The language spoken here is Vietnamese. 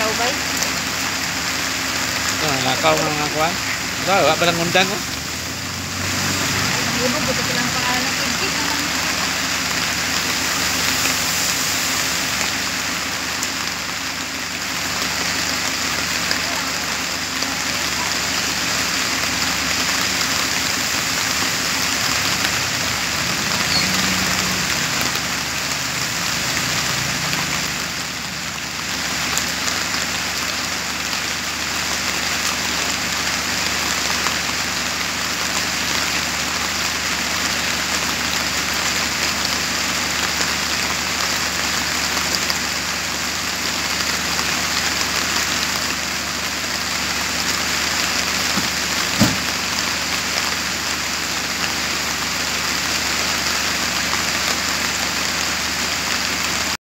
sâu bấy là lakaw quá đó. Kuan. bên anh pa lang undang